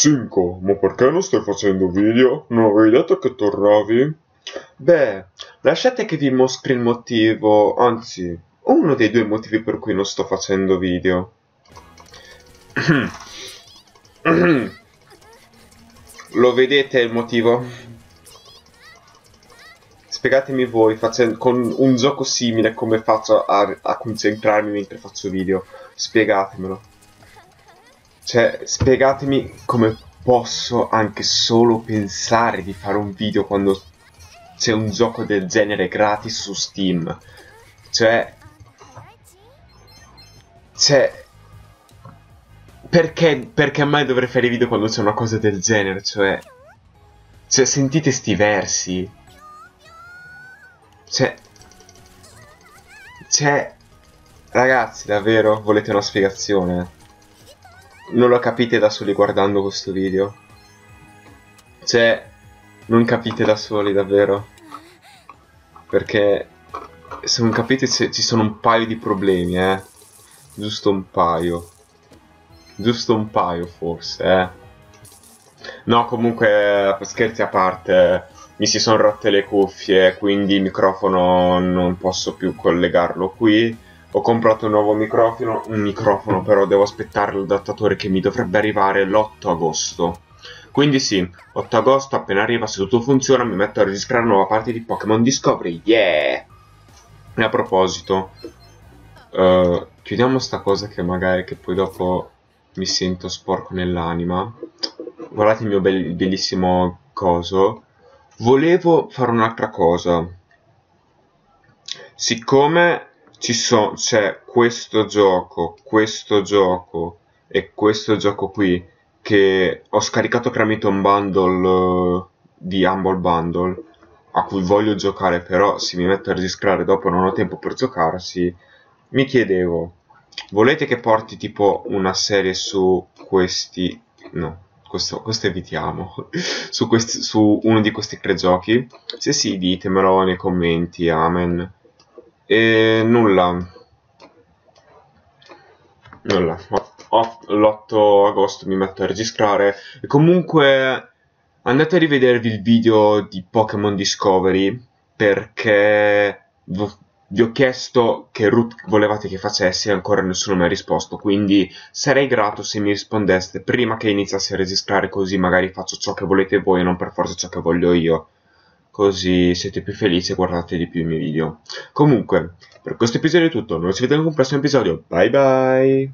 Xinco, ma perché non stai facendo video? Non avevi detto che tornavi? Beh, lasciate che vi mostri il motivo, anzi, uno dei due motivi per cui non sto facendo video. Lo vedete il motivo? Spiegatemi voi, con un gioco simile, come faccio a, a concentrarmi mentre faccio video. Spiegatemelo. Cioè, spiegatemi come posso anche solo pensare di fare un video quando c'è un gioco del genere gratis su Steam. Cioè... Cioè... Perché, perché mai dovrei fare video quando c'è una cosa del genere? Cioè... Cioè, sentite sti versi. Cioè... Cioè... Ragazzi, davvero? Volete una spiegazione? Non lo capite da soli guardando questo video. Cioè, non capite da soli davvero. Perché se non capite ci sono un paio di problemi, eh. Giusto un paio. Giusto un paio forse, eh. No, comunque, scherzi a parte, mi si sono rotte le cuffie, quindi il microfono non posso più collegarlo qui ho comprato un nuovo microfono, un microfono però devo aspettare l'adattatore che mi dovrebbe arrivare l'8 agosto. Quindi sì, 8 agosto appena arriva, se tutto funziona, mi metto a registrare una nuova parte di Pokémon Discovery, yeah! E a proposito, uh, chiudiamo sta cosa che magari che poi dopo mi sento sporco nell'anima. Guardate il mio bell bellissimo coso. Volevo fare un'altra cosa. Siccome ci so, c'è questo gioco, questo gioco e questo gioco qui che ho scaricato tramite un bundle uh, di Humble Bundle a cui voglio giocare però se mi metto a registrare dopo non ho tempo per giocarsi mi chiedevo volete che porti tipo una serie su questi no questo, questo evitiamo su, questi, su uno di questi tre giochi? Se sì ditemelo nei commenti amen e nulla. Nulla. L'8 agosto mi metto a registrare. E comunque andate a rivedervi il video di Pokémon Discovery perché vi ho chiesto che root volevate che facessi e ancora nessuno mi ha risposto, quindi sarei grato se mi rispondeste prima che iniziassi a registrare così magari faccio ciò che volete voi e non per forza ciò che voglio io così siete più felici e guardate di più i miei video. Comunque, per questo episodio è tutto, noi ci vediamo con un prossimo episodio, bye bye!